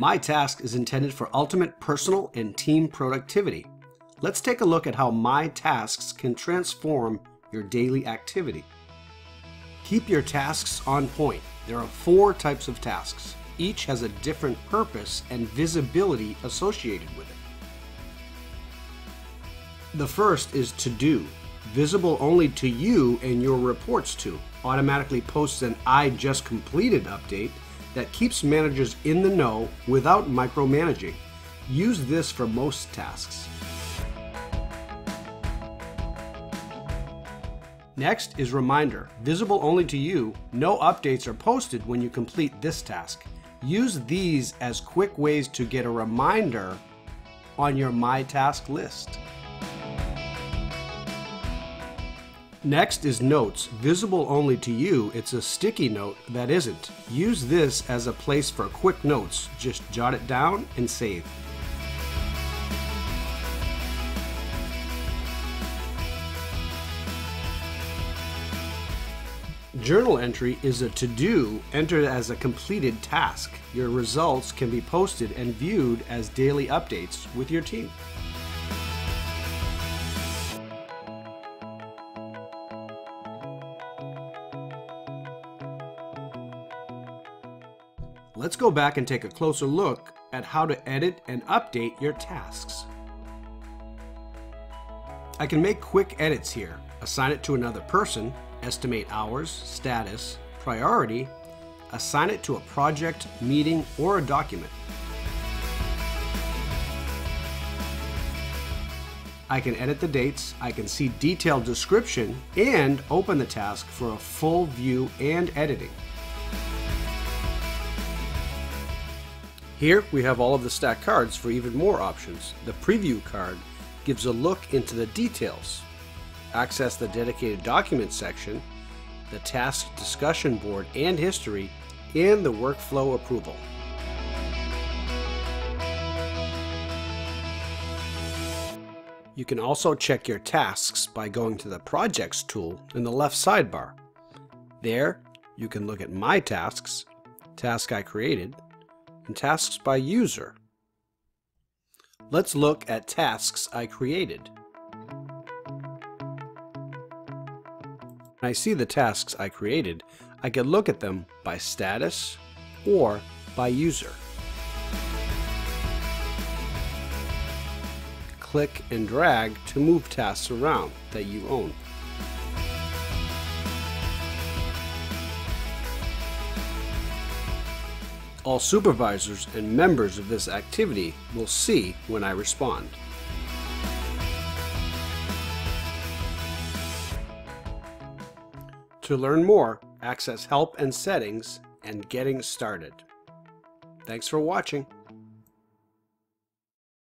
My Task is intended for ultimate personal and team productivity. Let's take a look at how My Tasks can transform your daily activity. Keep your tasks on point. There are four types of tasks. Each has a different purpose and visibility associated with it. The first is To Do, visible only to you and your reports to. Automatically posts an I just completed update that keeps managers in the know without micromanaging. Use this for most tasks. Next is Reminder, visible only to you. No updates are posted when you complete this task. Use these as quick ways to get a reminder on your My Task list. Next is Notes, visible only to you. It's a sticky note that isn't. Use this as a place for quick notes. Just jot it down and save. Journal entry is a to-do entered as a completed task. Your results can be posted and viewed as daily updates with your team. Let's go back and take a closer look at how to edit and update your tasks. I can make quick edits here, assign it to another person, estimate hours, status, priority, assign it to a project, meeting, or a document. I can edit the dates, I can see detailed description, and open the task for a full view and editing. Here we have all of the stack cards for even more options. The preview card gives a look into the details. Access the dedicated document section, the task discussion board and history, and the workflow approval. You can also check your tasks by going to the Projects tool in the left sidebar. There, you can look at My Tasks, Task I created, and tasks by user. Let's look at tasks I created. When I see the tasks I created, I can look at them by status or by user. Click and drag to move tasks around that you own. All supervisors and members of this activity will see when I respond. To learn more, access Help and Settings and Getting Started. Thanks for watching.